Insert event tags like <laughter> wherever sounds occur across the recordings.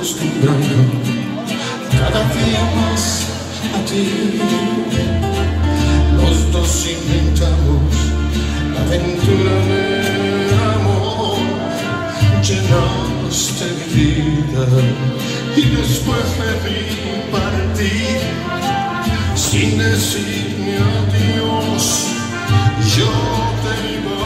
acostumbrando cada día más a ti. Los dos inventamos la aventura del amor, llenaste mi vida y después me de mí partir. Sin decirme adiós, yo te iba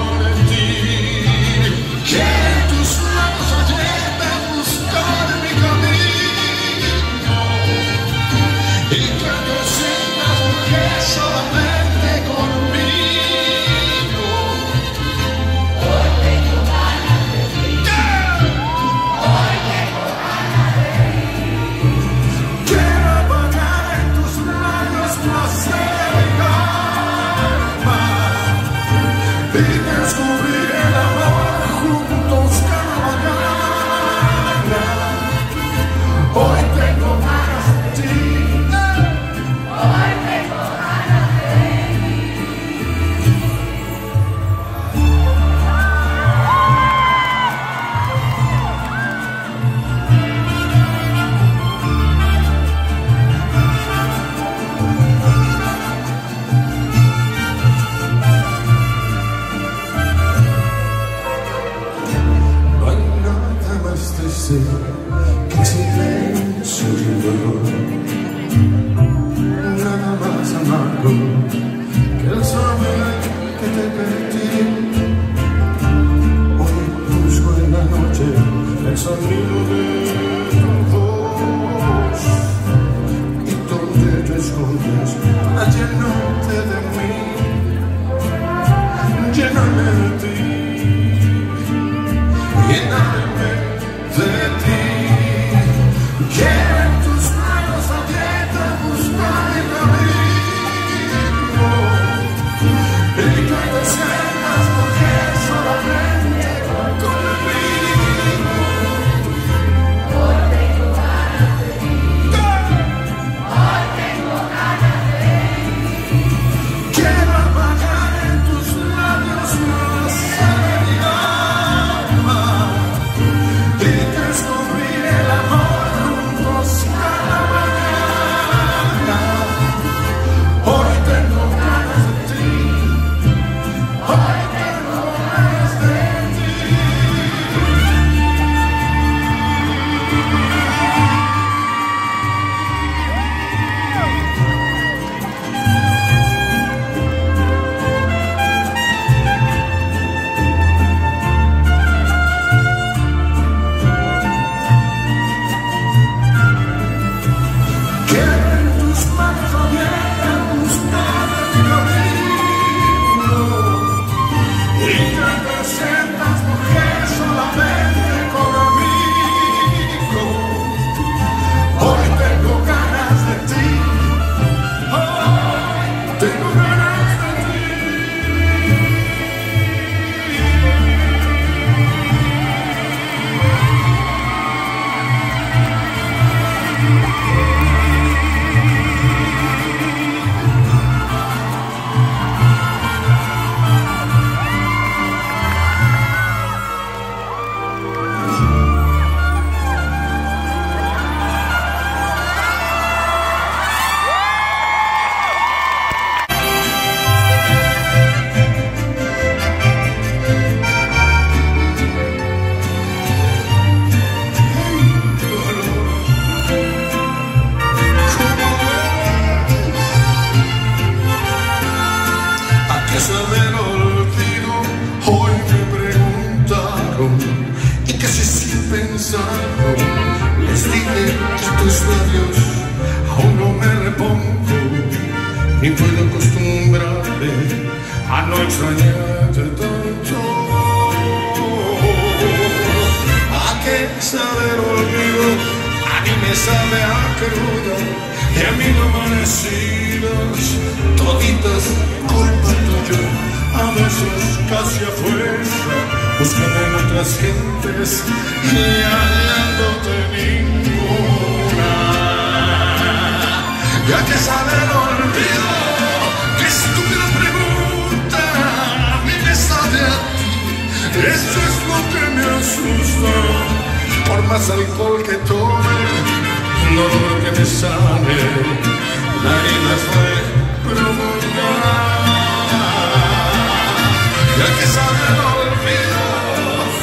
Ya que sabe el olvido,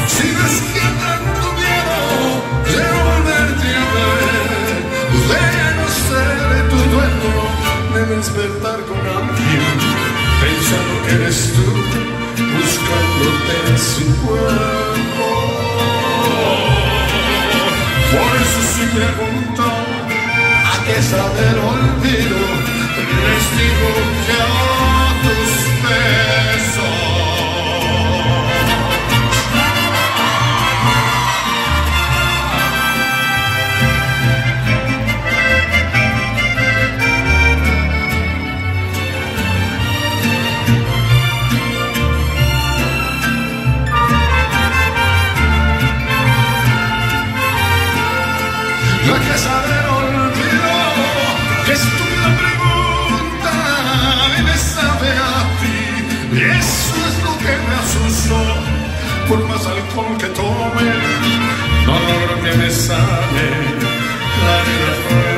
si no es que miedo de volverte a ver, de no ser tu dueño, de despertar con alguien, pensando que eres tú, buscándote en su cuerpo. Por eso si pregunto a qué sabe el olvido, les que a tus besos. Que no logro que me sane, la herida fue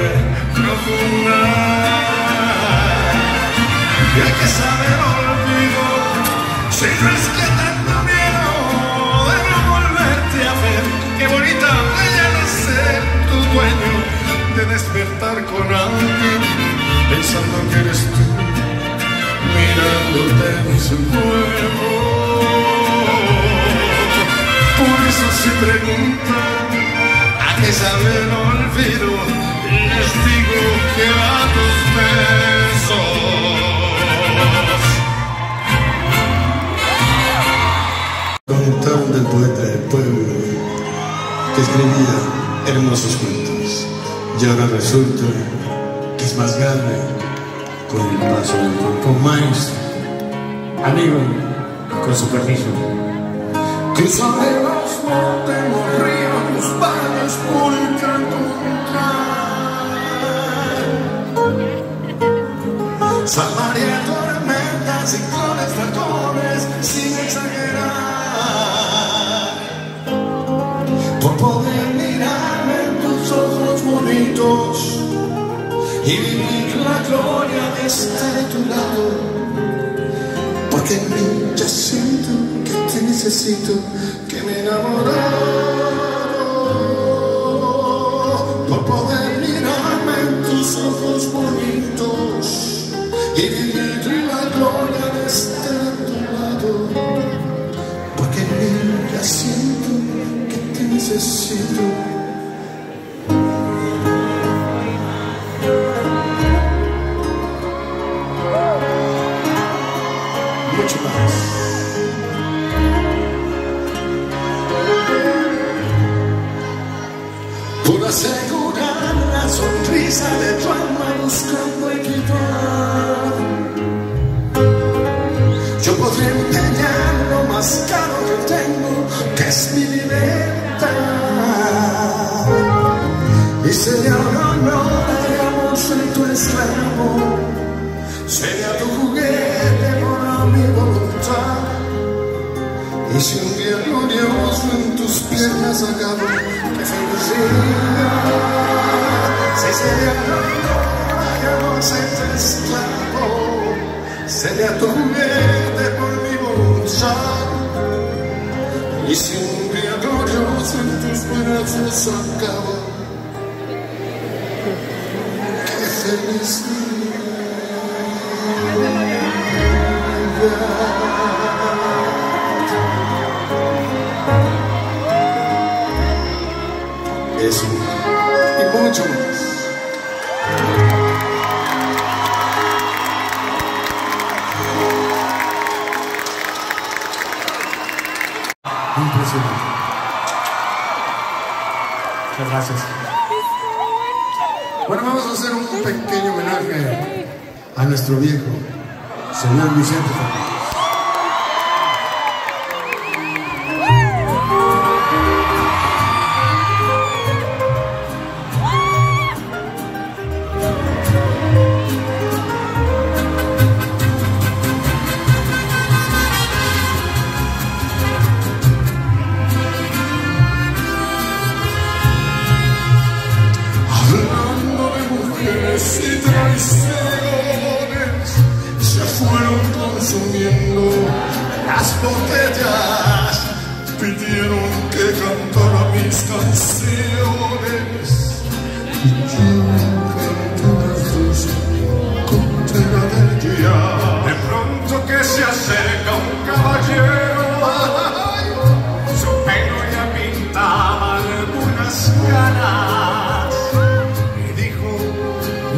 profunda. Ya que sabe el olvido, si no es que tanto miedo de no volverte a ver, qué bonita ella no ser tu dueño, de despertar con alguien, pensando que eres tú, mirándote en su cuerpo. Si preguntan a qué sabe el olvido, les digo que a tus besos. Contón del poeta del pueblo que escribía hermosos cuentos y ahora resulta que es más grande con el paso del tiempo. Maestro, Amigo, con su permiso. Cruzaré los montes, los ríos, los valles por encontrar. Salvaré tormentas, ciclones, dragones, sin exagerar. Por poder mirarme en tus ojos bonitos y vivir la gloria de estar a tu lado. Porque en mí ya siento que necesito, que me he enamorado. Por poder mirarme en tus ojos bonitos y vivir la gloria de estar a tu lado. Porque ya siento que te necesito. Haríamos en tu esclavo. Sería tu juguete por mi voluntad. Y si día glorioso en tus brazos acabo, qué felicidad. Eso y mucho más. Gracias. Bueno, vamos a hacer un pequeño homenaje a nuestro viejo, señor Vicente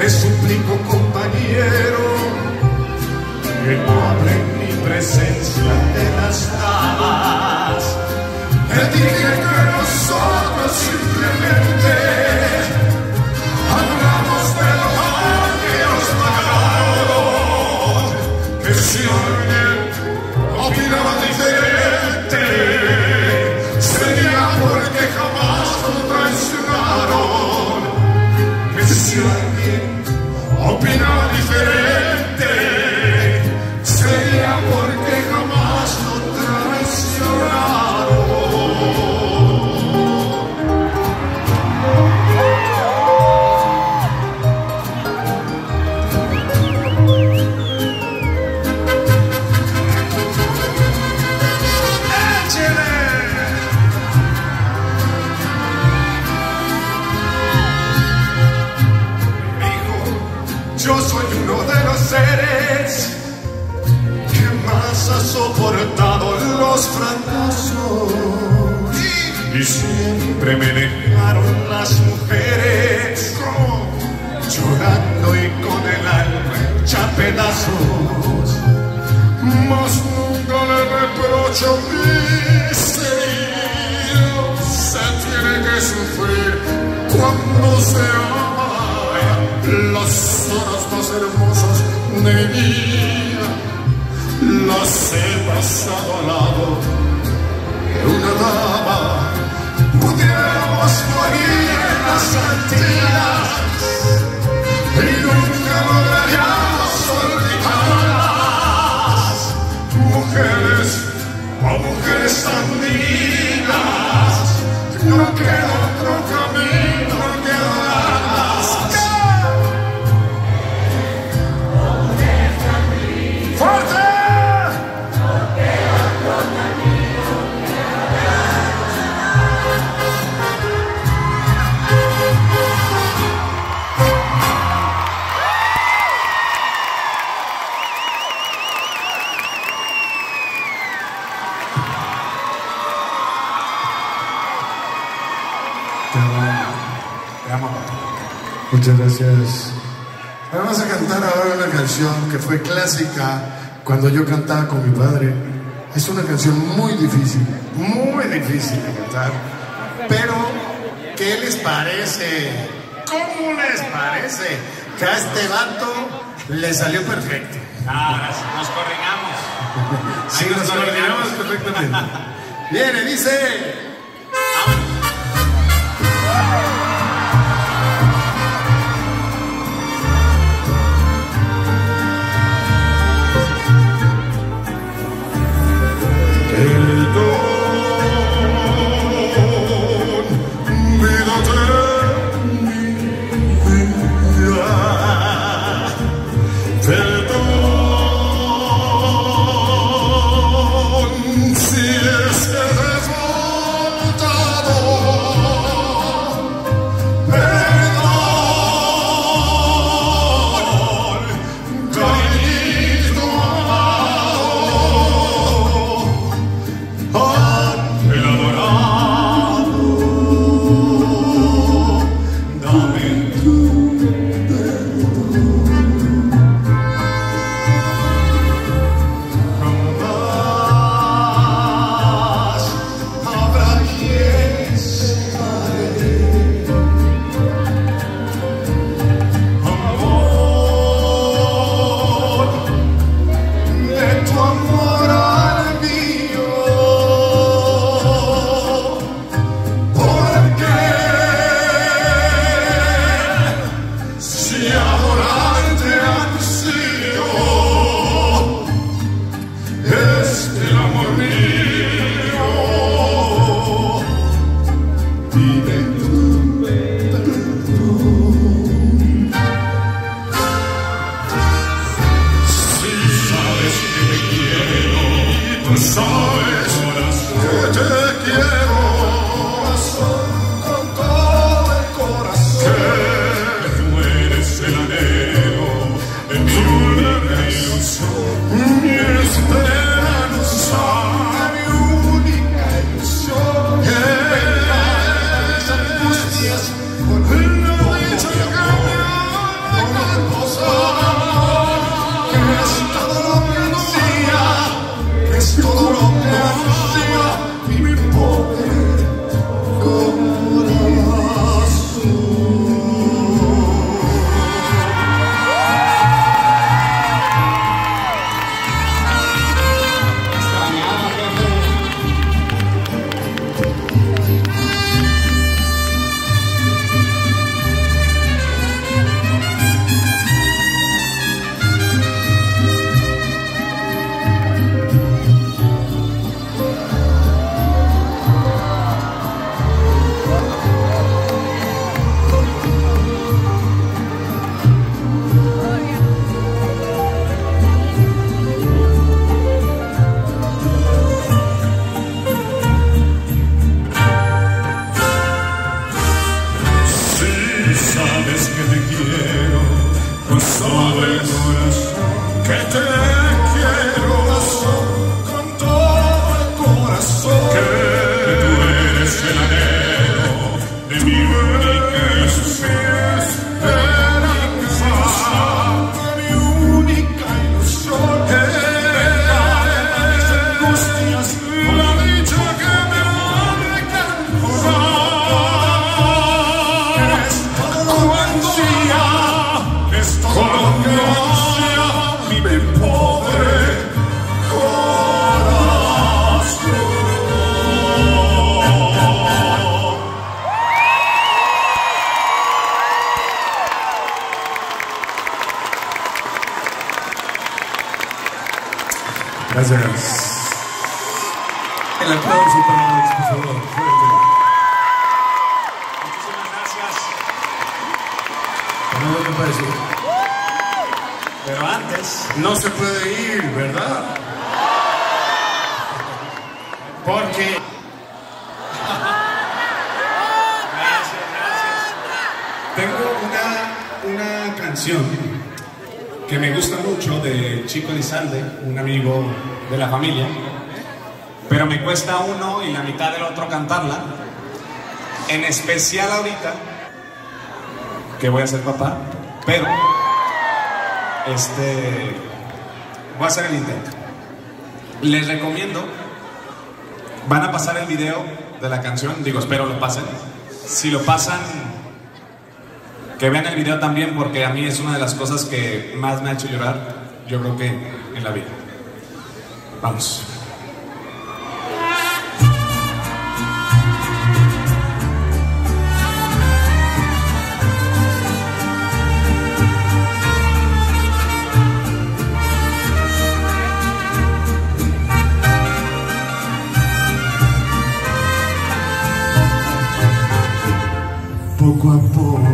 me suplico compañero, que no hable mi presencia de las damas. Le dije que nosotros simplemente hablamos de lo mal que nos pagaron, que si alguien opinaba diferente, sería porque jamás lo traicionaron que si siempre me dejaron las mujeres llorando y con el alma hecha pedazos. Mas nunca le reprocho mis heridos. Se tiene que sufrir cuando se ama las horas más hermosas de mi vida. Las he pasado al lado de una dama. Pudiéramos morir en las cantinas y nunca lograríamos olvidarlas. Mujeres, oh mujeres tan no queda Muchas gracias. Vamos a cantar ahora una canción que fue clásica cuando yo cantaba con mi padre. Es una canción muy difícil, muy difícil de cantar. Pero, ¿qué les parece? ¿Cómo les parece? Que a este vato le salió perfecto. Ah, nos corringamos. <laughs> Sí, nos nos coordinamos coordinamos. perfectamente. Viene, dice. Gracias. El aplauso para Alex, por favor. Fuerte. Muchísimas gracias. ¿Cómo te parece? Pero antes, No se puede ir, ¿verdad? Porque gracias, gracias. tengo una, una canción que me gusta mucho de Chico Elizalde, un amigo De la familia. Pero me cuesta uno y la mitad del otro cantarla. En especial ahorita, que voy a ser papá. Pero, este, voy a hacer el intento. Les recomiendo, van a pasar el video de la canción, digo, espero lo pasen. Si lo pasan, que vean el video también, porque a mí es una de las cosas que más me ha hecho llorar, yo creo que en la vida. Vamos. Poco a poco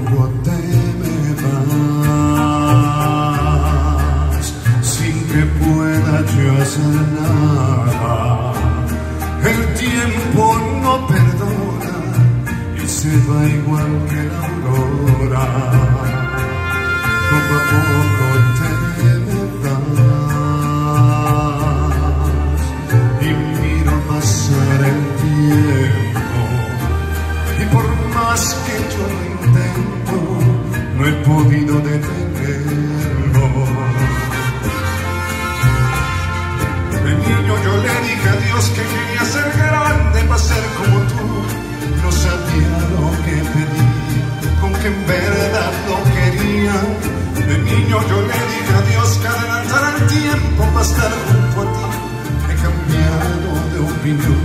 igual que la aurora. Poco a poco te me vas y miro pasar el tiempo. Y por más que yo lo intento, no he podido detenerlo. De niño yo le dije a Dios que quería ser grande para ser como tú. No sabía yo le dije a Dios que adelantara el tiempo para estar junto a ti. He cambiado de opinión,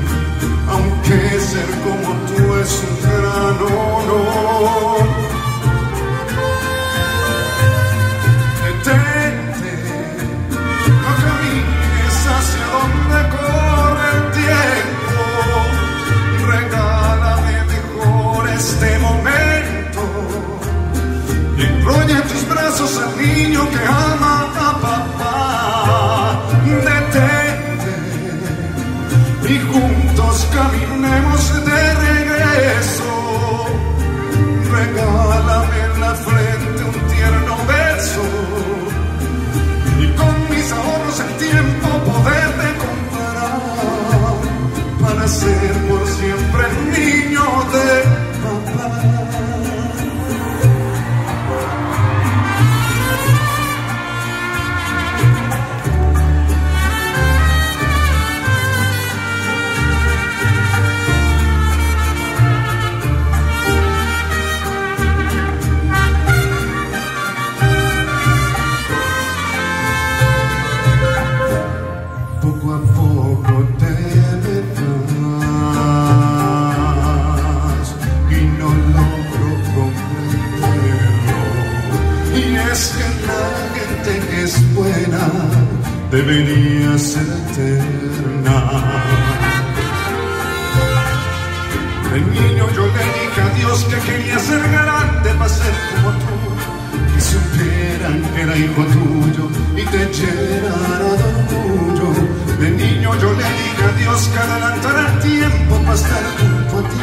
de niño yo le dije a Dios que adelantara el tiempo para estar junto a ti.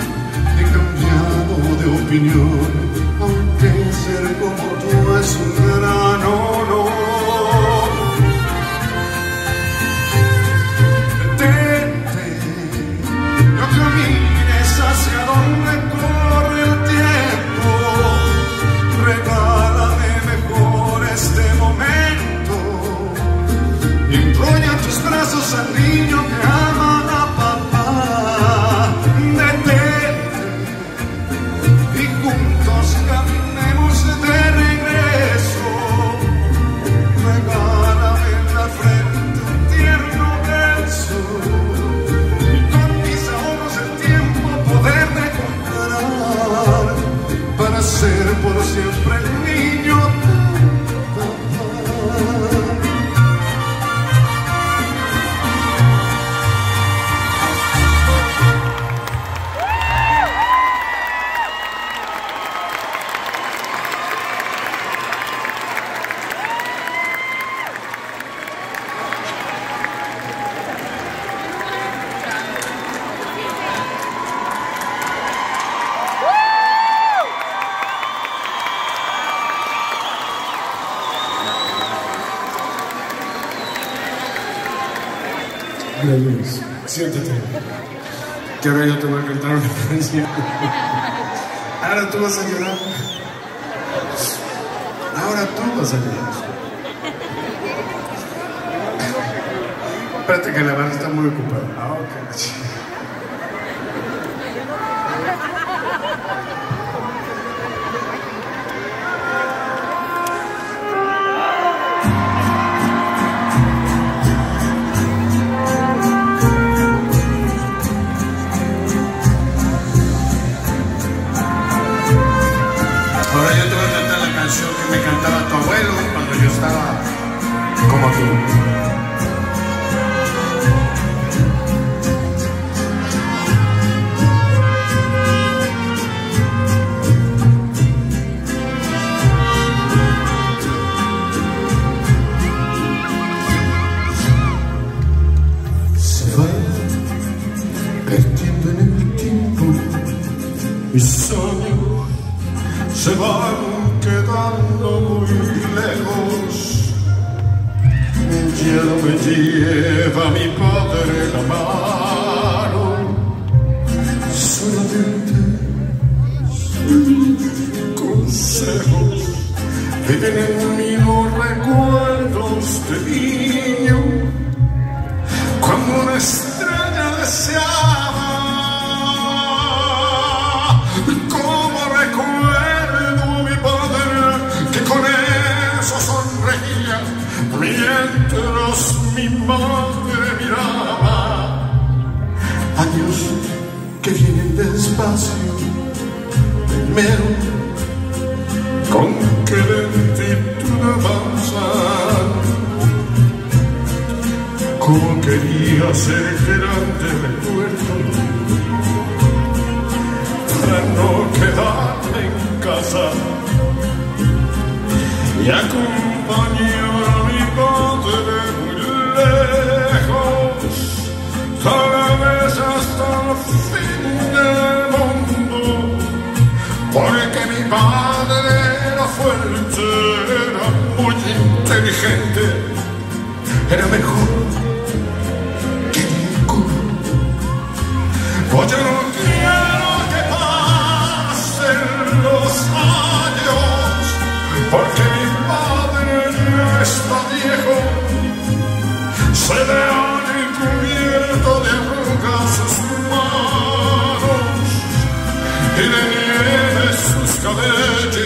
He cambiado de opinión, aunque ser como tú es un gran honor. que ahora yo te voy a cantar una canción. Ahora tú vas a llorar. Ahora tú vas a llorar. Espérate que la barra está muy ocupada. Ah, okay. estaba como tú. Oye, no quiero que pasen los años, porque mi padre ya está viejo, se le han encubierto de arrugas sus manos y de nieve sus cabellos.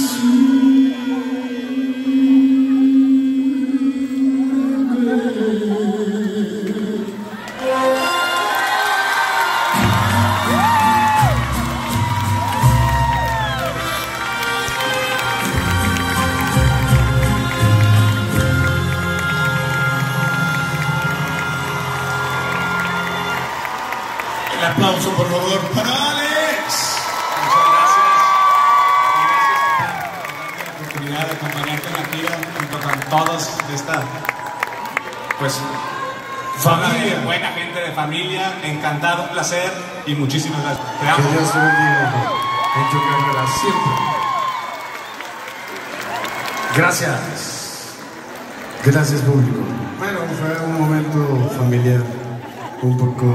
El y muchísimas gracias. Te Que amo. Dios te bendiga en tu carrera siempre. Gracias. Gracias, público. Bueno, fue un momento familiar, un poco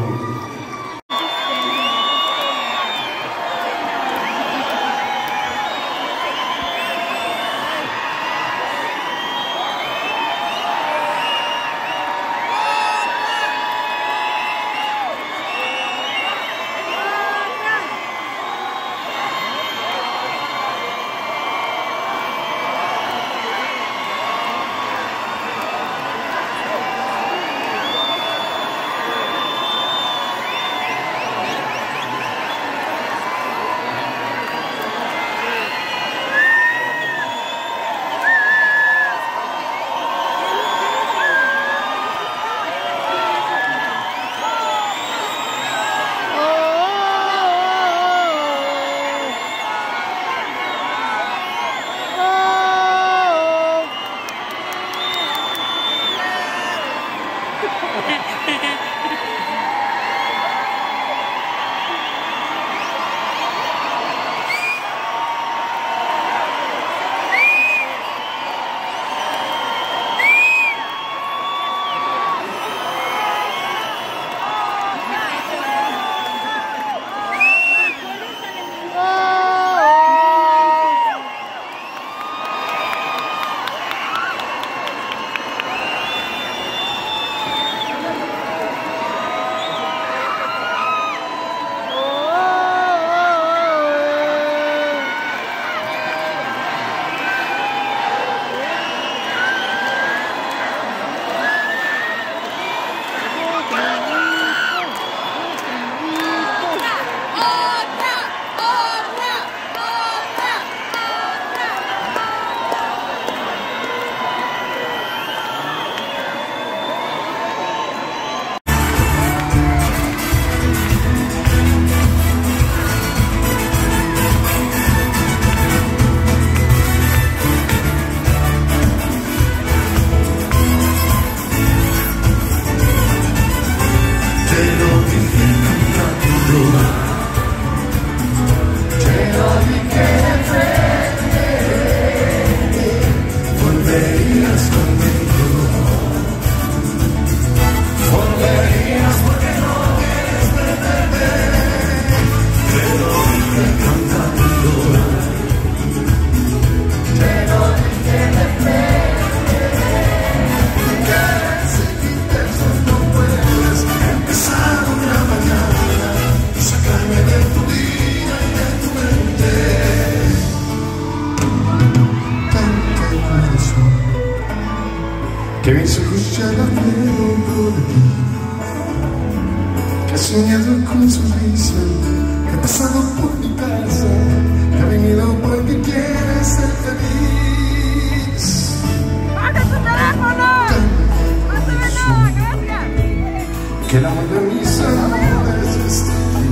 ¡Gracias! Que el amor de mis amores esté aquí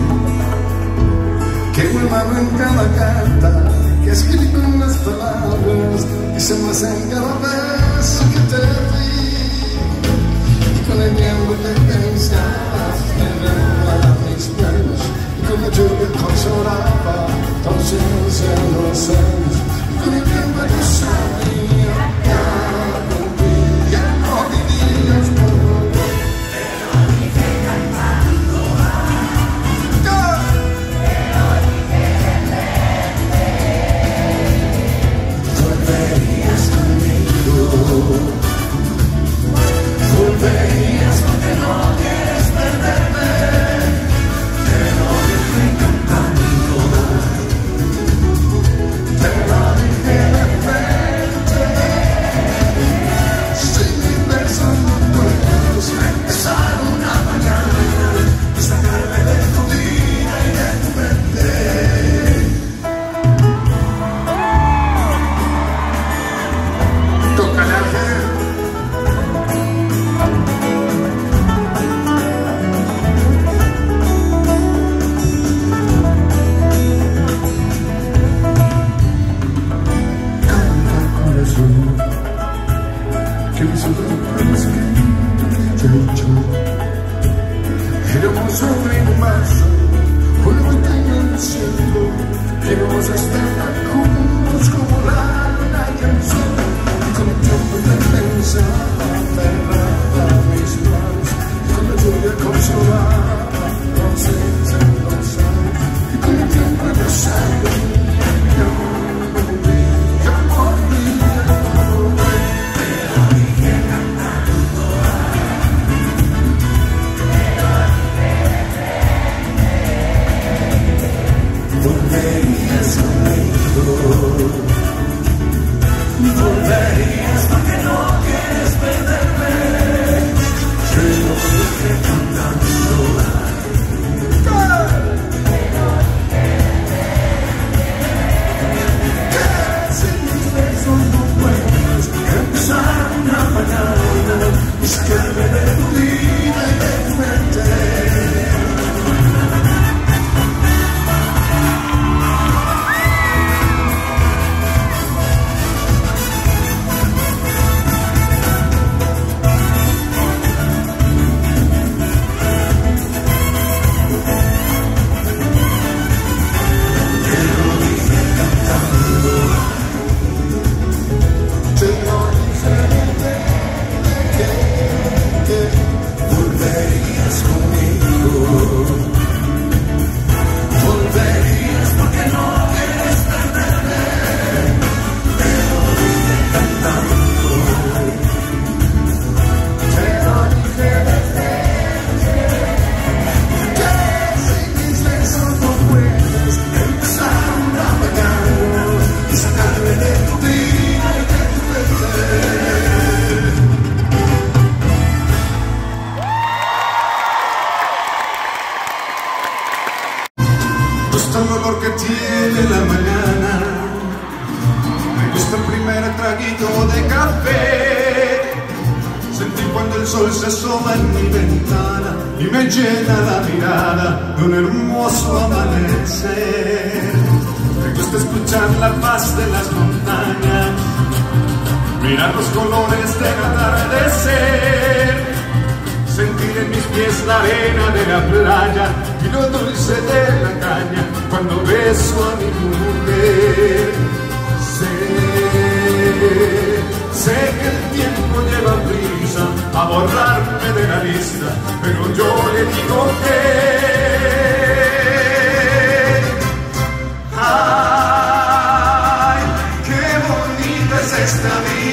Que guardado en cada carta Que escribí con las palabras Que se me hacen cada beso que te di Y con el tiempo te pensabas Me regalaba mis manos Y con la lluvia consolaba ausencia en los años Y con el tiempo yo sabía Mis pies la arena de la playa y lo dulce de la caña cuando beso a mi mujer. Sé, sé que el tiempo lleva prisa a borrarme de la lista, pero yo le digo que... ¡Ay, qué bonita es esta vida!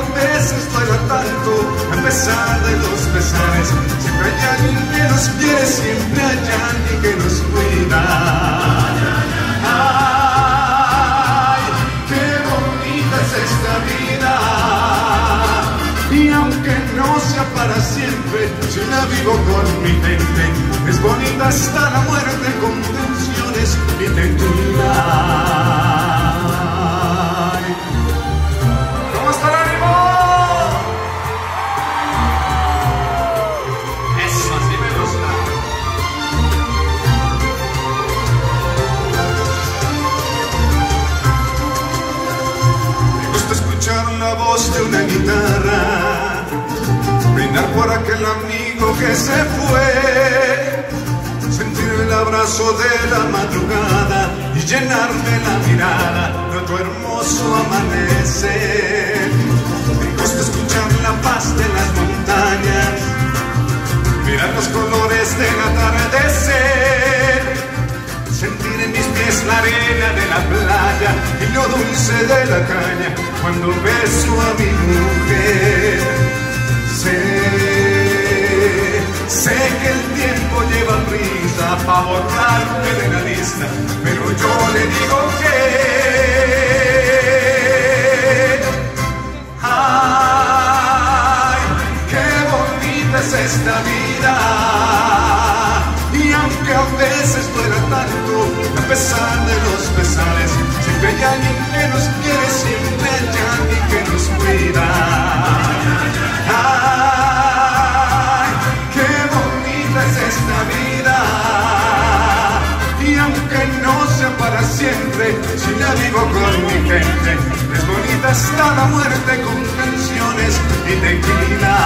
A veces duela tanto, a pesar de los pesares, siempre hay alguien que nos quiere, siempre hay alguien que nos cuida. ¡Ay, qué bonita es esta vida! Y aunque no sea para siempre, si la vivo con mi gente, es bonita hasta la muerte con tensiones y tequila. Brindar por aquel amigo que se fue, sentir el abrazo de la madrugada y llenarme la mirada de otro hermoso amanecer. Me gusta escuchar la paz de las montañas, mirar los colores del atardecer. Sentir en mis pies la arena de la playa y lo dulce de la caña cuando beso a mi mujer. Que el tiempo lleva prisa para borrarme de la lista, pero yo le digo que... ¡Ay, qué bonita es esta vida! Y aunque a veces duela tanto, a pesar de los pesares, siempre hay alguien que nos quiere, siempre hay alguien que nos cuida. ¡Ay, para siempre, si la vivo con mi gente, es bonita hasta la muerte con canciones y tequila.